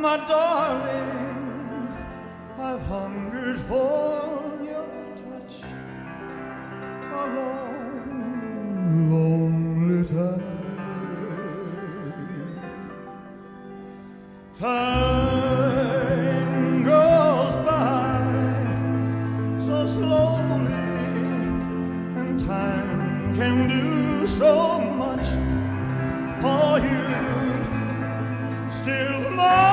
my darling, I've hungered for your touch a long, lonely time. Time goes by so slowly, and time can do so much for you. Still, my